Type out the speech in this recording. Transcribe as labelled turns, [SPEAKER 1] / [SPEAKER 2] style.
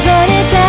[SPEAKER 1] れた